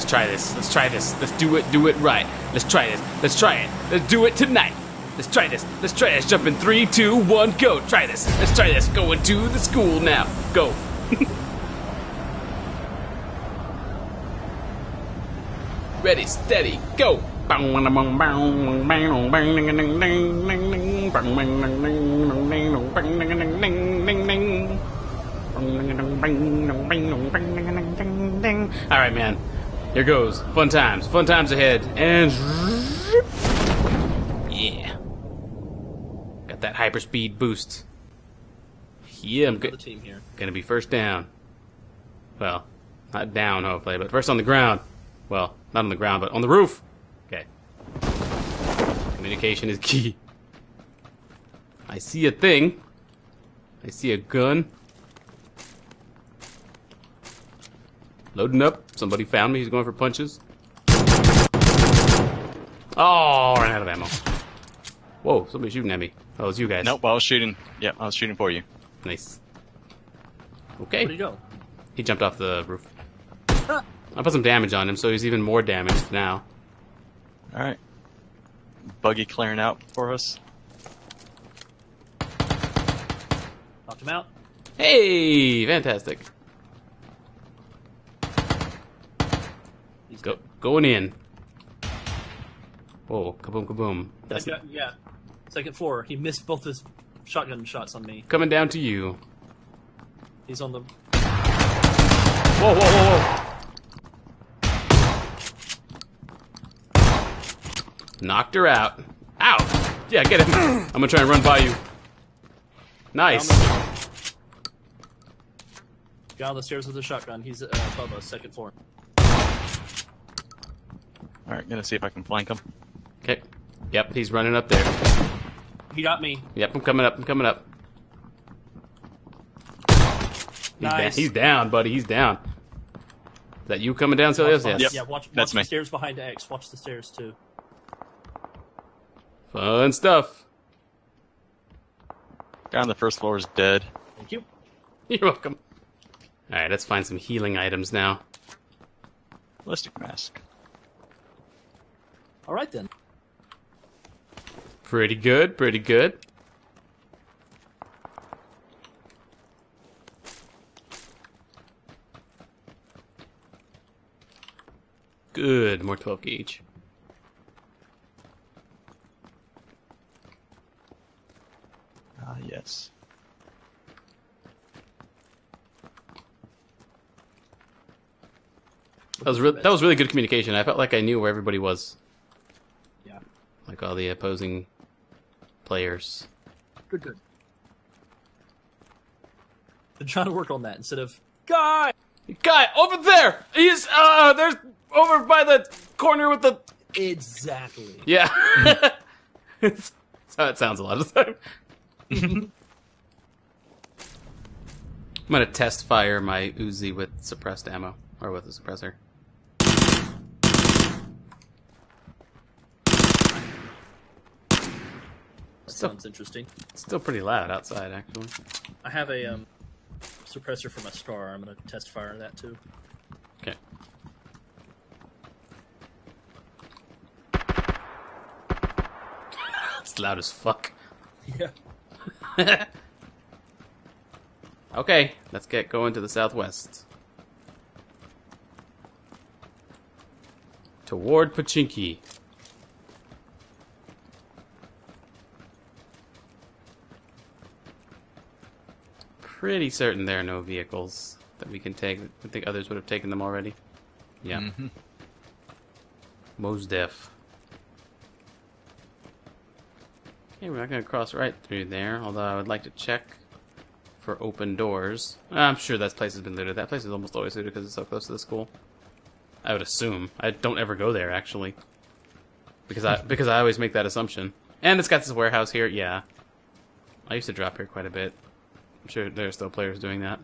Let's try this. Let's try this. Let's do it. Do it right. Let's try this. Let's try it. Let's do it tonight. Let's try this. Let's try this. Jump in three, two, one, go. Try this. Let's try this. Going to the school now. Go. Ready, steady, go. All right, man. Here goes. Fun times. Fun times ahead. And yeah, got that hyperspeed boost. Yeah, I'm good. team here. Gonna be first down. Well, not down, hopefully, but first on the ground. Well, not on the ground, but on the roof. Okay. Communication is key. I see a thing. I see a gun. Loading up. Somebody found me. He's going for punches. Oh, ran out of ammo. Whoa, somebody's shooting at me. Oh, it's you guys. Nope, I was shooting. Yep, I was shooting for you. Nice. Okay. Where'd he go? He jumped off the roof. I put some damage on him, so he's even more damaged now. All right. Buggy clearing out for us. Knocked him out. Hey, fantastic. Go, going in. Whoa, kaboom, kaboom. That's That guy- yeah. Second floor. He missed both his shotgun shots on me. coming down to you. He's on the. Whoa, whoa, whoa, whoa. Knocked her out. Ow! Yeah, get him. I'm gonna try and run by you. Nice. Guy on the stairs with a shotgun. He's uh, above us, second floor. All right, gonna see if I can flank him. Okay. Yep, he's running up there. He got me. Yep, I'm coming up. I'm coming up. He's, Nice. da- he's down, buddy. He's down. Is that you coming down, Celios? Watch- Yes. Yeah, watch, watch That's the me. stairs behind X. Watch the stairs too. Fun stuff. Guy on the first floor is dead. Thank you. You're welcome. All right, let's find some healing items now. Ballistic mask. All right then. Pretty good. Pretty good. Good. More 12 gauge. Ah, yes. That was re- that was really good communication. I felt like I knew where everybody was, Yeah. Like all the opposing players. Good. Good. Been trying to work on that instead of guy. Guy over there. He's uh there's over by the corner with the Exactly. yeah. That's how it sounds a lot of the time. I'm gonna test fire my Uzi with suppressed ammo or with a suppressor. That sounds interesting. Still pretty loud outside, actually. I have a um, suppressor for my scar. I'm gonna test fire that too. Okay. It's loud as fuck. Yeah. Okay, let's get going to the southwest. Toward Pochinki. Pretty certain there are no vehicles that we can take. I think others would have taken them already. Yeah. Mm-hmm. Mos Def. Okay, we're not going to cross right through there, although I would like to check for open doors. I'm sure that place has been looted. That place is almost always looted because it's so close to the school. I would assume. I don't ever go there actually, because I because I always make that assumption. And it's got this warehouse here. Yeah, I used to drop here quite a bit. I'm sure there are still players doing that.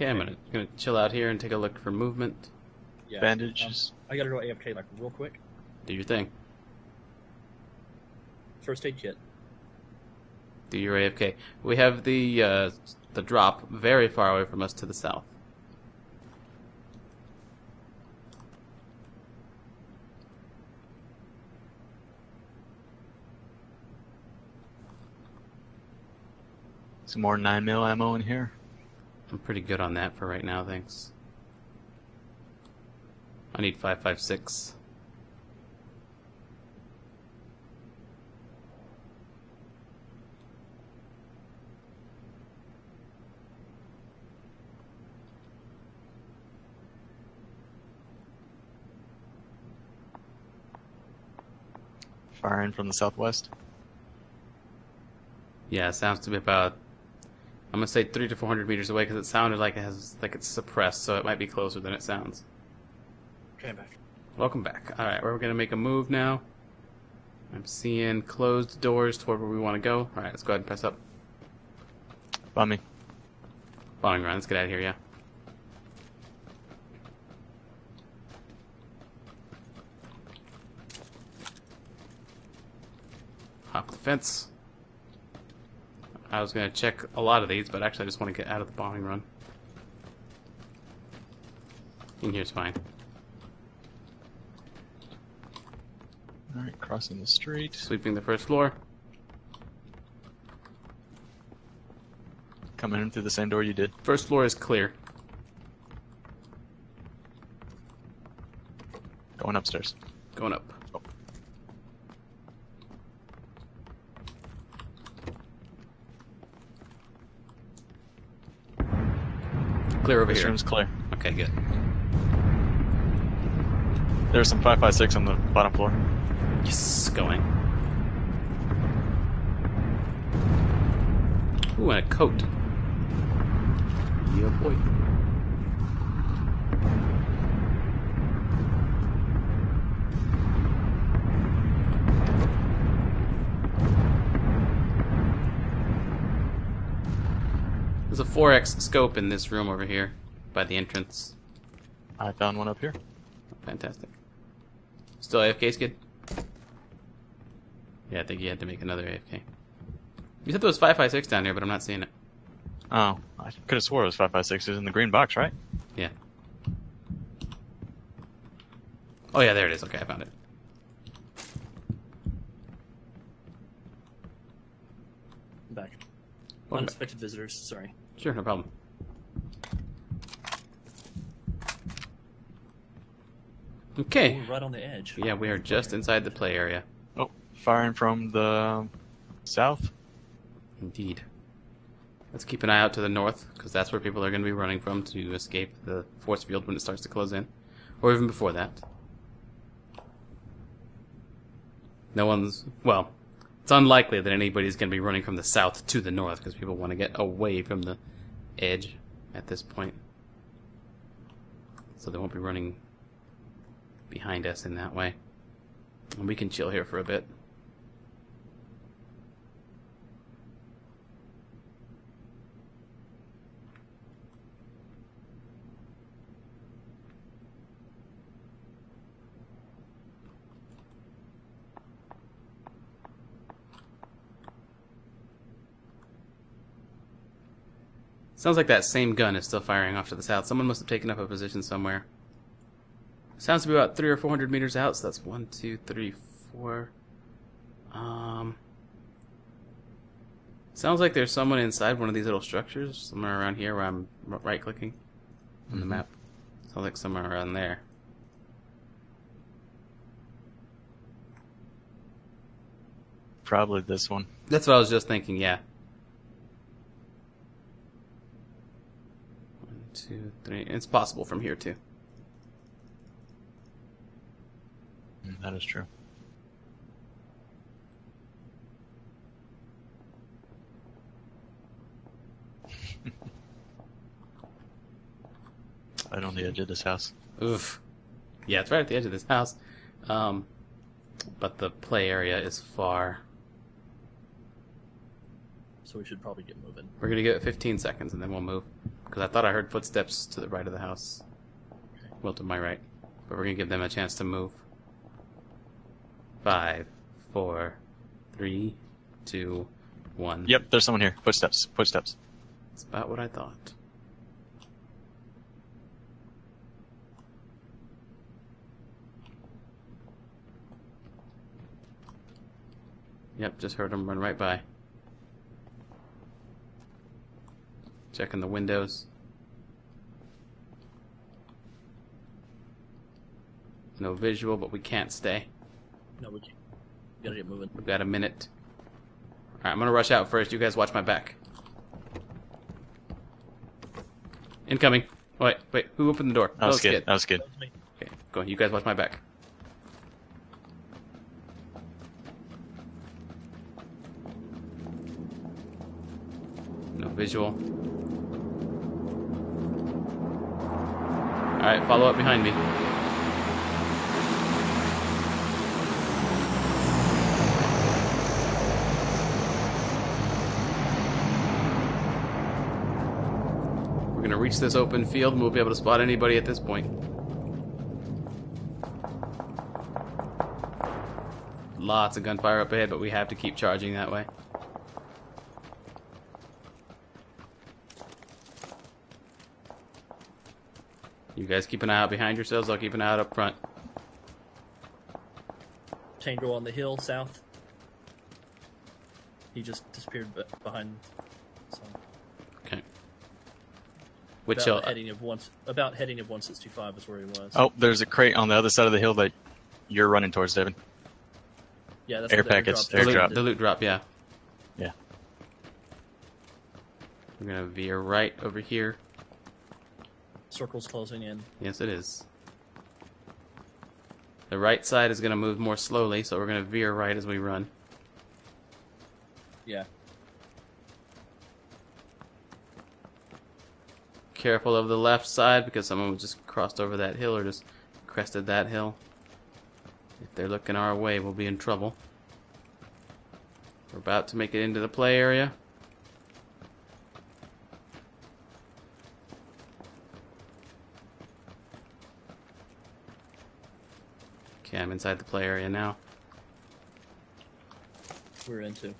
Okay, I'm gonna gonna chill out here and take a look for movement. Yeah. Bandages. Um, I gotta go AFK like real quick. Do your thing. First aid kit. Do your AFK. We have the uh, the drop very far away from us to the south. Some more 9 mil ammo in here. I'm pretty good on that for right now, thanks. I need 556. Firing from the southwest. Yeah, it sounds to be about. I'm gonna say three to 400 meters away because it sounded like it has like it's suppressed, so it might be closer than it sounds. Okay, I'm back. Welcome back. All right, we're gonna make a move now. I'm seeing closed doors toward where we want to go. All right, let's go ahead and press up. By me. Bombing run. Let's get out of here. Yeah. Hop the fence. I was gonna check a lot of these, but actually I just want to get out of the bombing run. In here's fine. Alright, crossing the street. Sweeping the first floor. Coming in through the same door you did. First floor is clear. Going upstairs. Going up. Clear over This here. room's clear. Okay, good. There's some 556 on the bottom floor. Yes, going. Ooh, and a coat. Yeah, boy. A 4x scope in this room over here by the entrance. I found one up here. Fantastic. Still AFK, Skid? Yeah, I think you had to make another AFK. You said there was 556 down here, but I'm not seeing it. Oh, I could have swore it was 556. It was in the green box, right? Yeah. Oh, yeah, there it is. Okay, I found it. I'm back. Welcome back. Unexpected visitors. Sorry. Sure, no problem. Okay. Ooh, right on the edge. Yeah, we are just inside the play area. Oh, firing from the south. Indeed. Let's keep an eye out to the north, because that's where people are going to be running from to escape the force field when it starts to close in. Or even before that. No one's. Well, it's unlikely that anybody's going to be running from the south to the north, because people want to get away from the edge at this point. So they won't be running behind us in that way. And we can chill here for a bit. Sounds like that same gun is still firing off to the south. Someone must have taken up a position somewhere. Sounds to be about three or four hundred meters out, so that's one, two, three, four. Um. Sounds like there's someone inside one of these little structures, somewhere around here where I'm right clicking on the Mhm. map. Sounds like somewhere around there. Probably this one. That's what I was just thinking, yeah. One, two, three. It's possible from here, too. Mm, That is true. right on the edge of this house. Oof. Yeah, it's right at the edge of this house. Um, but the play area is far. So we should probably get moving. We're gonna give it 15 seconds and then we'll move. Because I thought I heard footsteps to the right of the house. Well, to my right. But we're going to give them a chance to move. Five, four, three, two, one. Yep, there's someone here. Footsteps. Footsteps. That's about what I thought. Yep, just heard him run right by. Checking the windows. No visual, but we can't stay. No, we can't. We gotta get moving. We've got a minute. Alright, I'm gonna rush out first. You guys watch my back. Incoming. Wait, wait. Who opened the door? That was good. kid. That was good. That was me. Okay, go on. You guys watch my back. No visual. Alright, follow up behind me. We're gonna reach this open field and we'll be able to spot anybody at this point. Lots of gunfire up ahead, but we have to keep charging that way. You guys keep an eye out behind yourselves, I'll keep an eye out up front. Tango on the hill south. He just disappeared behind. So Okay. Which about hill? heading of one about heading of 165 is where he was. Oh, there's a crate on the other side of the hill that you're running towards, Devin. yeah, that's air what the packets, airdrop the, loot, drop. the loot drop, yeah. Yeah. We're gonna veer right over here. Circles closing in. Yes, it is. The right side is going to move more slowly, so we're going to veer right as we run. Yeah. Careful of the left side because someone just crossed over that hill or just crested that hill. If they're looking our way, we'll be in trouble. We're about to make it into the play area. Okay, I'm inside the play area now. We're into.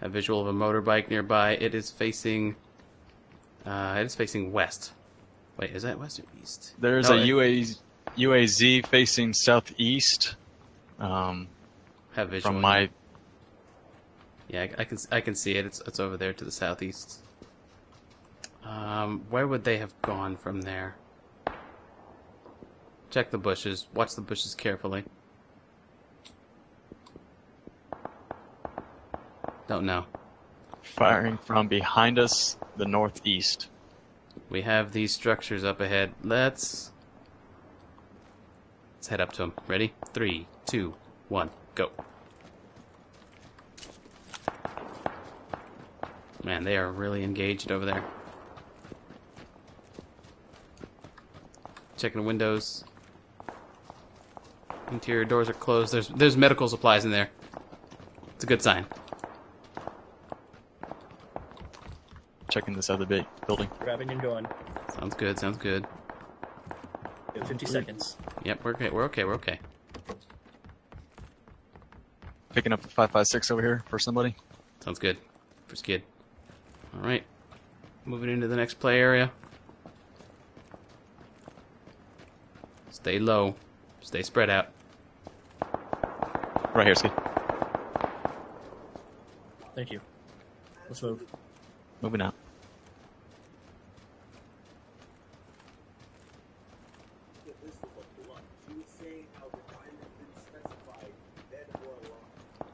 A visual of a motorbike nearby. It is facing. Uh, it is facing west. Wait, is that west or east? There's No, a it- UA, UAZ facing southeast. Um, Have visual. from my Yeah, I, I can I can see it. It's it's over there to the southeast. Um, where would they have gone from there? Check the bushes. Watch the bushes carefully. Don't know. firing from behind us, the northeast. We have these structures up ahead. Let's let's head up to them. Ready? Three, two, one, go. Man, they are really engaged over there. Checking the windows. Interior doors are closed. There's there's medical supplies in there. It's a good sign. Checking this other big building. Grabbing and going. Sounds good. Sounds good. We have 50 seconds. Yep, we're okay. We're okay. We're okay. Picking up the 556 over here for somebody. Sounds good. For Skid. Alright. Moving into the next play area. Stay low. Stay spread out. Right here, Ski. Thank you. Let's move. Moving out. This is a blunt. She was saying how the time has been specified, dead or alive.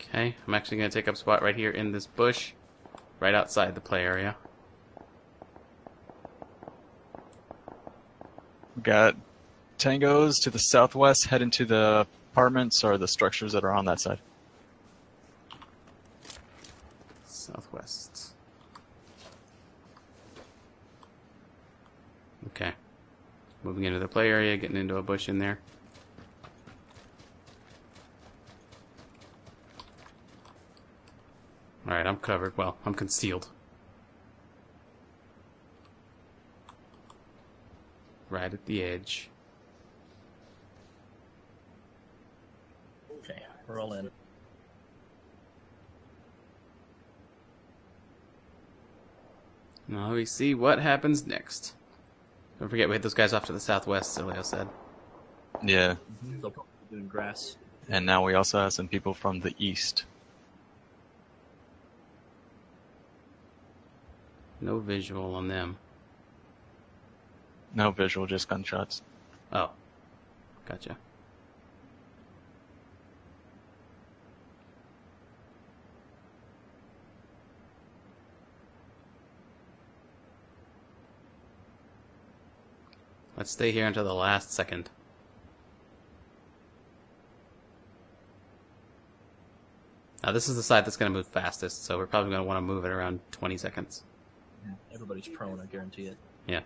Okay, I'm actually going to take up spot right here in this bush. Right outside the play area. Got tangos to the southwest, heading to the apartments or the structures that are on that side. Southwest. Okay. Moving into the play area, getting into a bush in there. Alright, I'm covered. Well, I'm concealed. Right at the edge. Okay, we're all in. Now we see what happens next. Don't forget, we hit those guys off to the southwest, Leo said. Yeah. They'll probably be doing grass. And now we also have some people from the east. No visual on them. No visual, just gunshots. Oh. Gotcha. Let's stay here until the last second. Now this is the side that's going to move fastest, so we're probably going to want to move it around 20 seconds. Everybody's prone, I guarantee it. Yeah.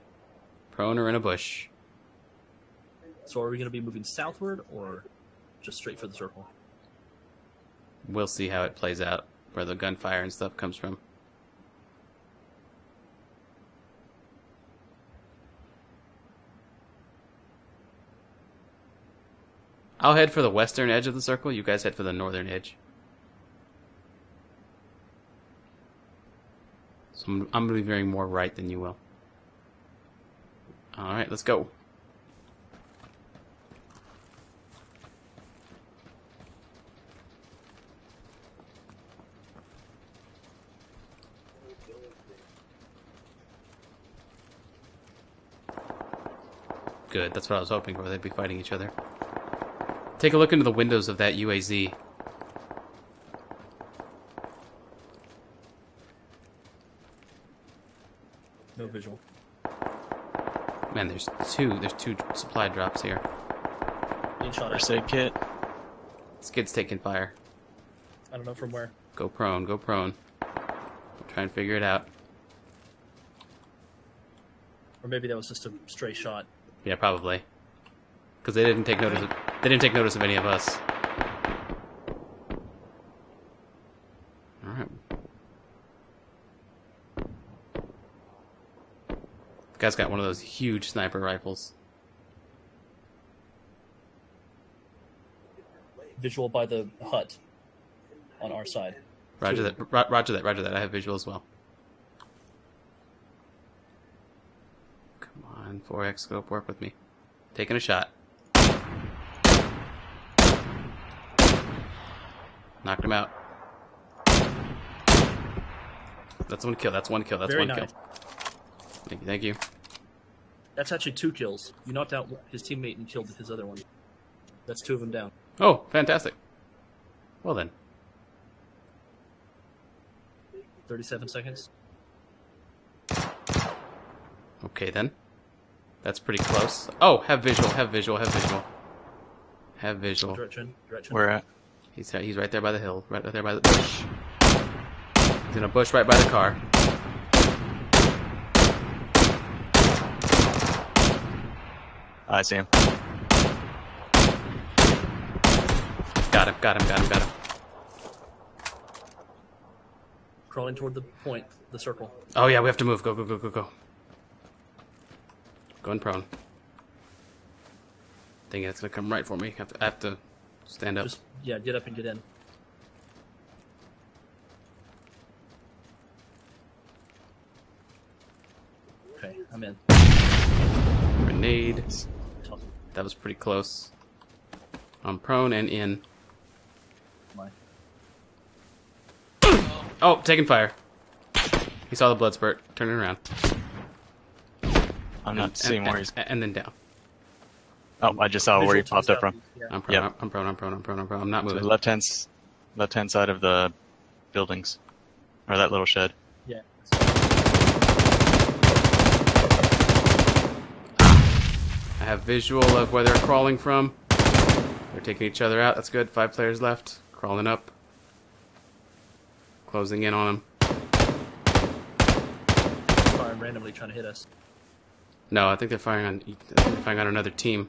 Prone or in a bush. So are we going to be moving southward or just straight for the circle? We'll see how it plays out, where the gunfire and stuff comes from. I'll head for the western edge of the circle. You guys head for the northern edge. So I'm, I'm going to be veering more right than you will. All right, let's go. Good, that's what I was hoping for. They'd be fighting each other. Take a look into the windows of that UAZ. No visual. Man, there's two. There's two supply drops here. Being shot First aid kit. Skid's taking fire. I don't know from where. Go prone. Go prone. Try and figure it out. Or maybe that was just a stray shot. Yeah, probably. Because they didn't take notice. Of, they didn't take notice of any of us. Guy's got one of those huge sniper rifles. Visual by the hut on our side. Roger that. Roger that. Roger that. I have visual as well. Come on, 4x scope, work with me. Taking a shot. Knocked him out. That's one kill. That's one kill. That's Very one nice. kill. Thank you. Thank you. That's actually two kills. You knocked out his teammate and killed his other one. That's two of them down. Oh, fantastic. Well then. 37 seconds. Okay then. That's pretty close. Oh, have visual. Have visual. Have visual. Have visual. Direction. Direction. Where at? He's he's right there by the hill, right there by the bush. He's in a bush right by the car. I see him. Got him, got him, got him, got him. Crawling toward the point, the circle. Oh yeah, we have to move. Go, go, go, go, go. Going prone. It, it's gonna come right for me. I have to, I have to stand up. Just, yeah, get up and get in. Okay, I'm in. Grenade. Toss That was pretty close. I'm prone and in. my. Oh, taking fire. He saw the blood spurt. Turning around. I'm not And- seeing and, where he's. and, and then down. Oh, I just saw where he Visual popped up from. Yeah. I'm prone. Yep. I'm, I'm prone. I'm prone. I'm prone. I'm prone. I'm not moving. left hand, left hand side of the buildings, or that little shed. Yeah. I have visual of where they're crawling from. They're taking each other out. That's good. Five players left. Crawling up. Closing in on them. Firing randomly trying to hit us. No, I think they're firing on. They're firing on another team.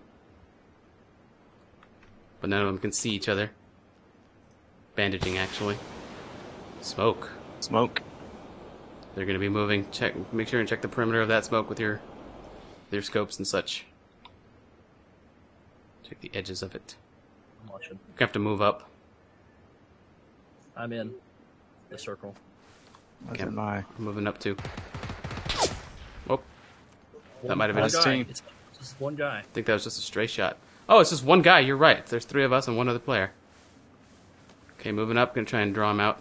But none of them can see each other. Bandaging, actually. Smoke. Smoke. They're going to be moving. Check. Make sure and check the perimeter of that smoke with your, with your scopes and such. Check the edges of it. I'm watching. You have to move up. I'm in the circle. As Okay. am I. I'm moving up too. Oh, that might have been. his guy. team. It's just one guy. I think that was just a stray shot. Oh, it's just one guy. You're right. There's three of us and one other player. Okay, moving up. Gonna try and draw him out.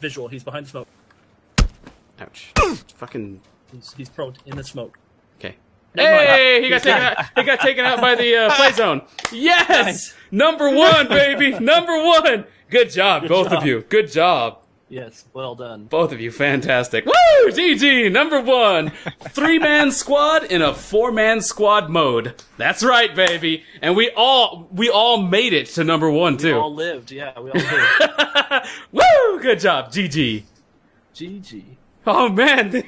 Visual. He's behind the smoke. Ouch. Fucking. He's he's prone in the smoke. Okay. Never mind. Hey, he got taken out. He got taken out by the uh, play zone. Yes, number one, baby, number one. Good job, Good both job. of you. Good job, Yes. Well done. both of you. Fantastic. Woo, GG, number one. Three man squad in a four man squad mode. That's right, baby. And we all we all made it to number one too. We all lived. Yeah, we all lived. Woo! Good job, GG. GG. Oh man,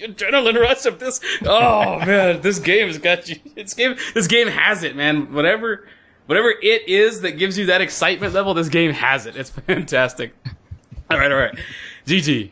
adrenaline rush of this. Oh man, this game has got you. This game, this game has it, man. Whatever, whatever it is that gives you that excitement level, this game has it. It's fantastic. All right, all right. GG.